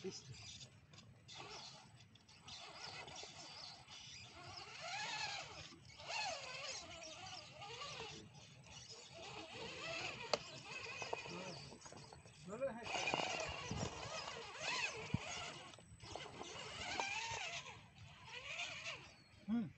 Cristo. Hmm.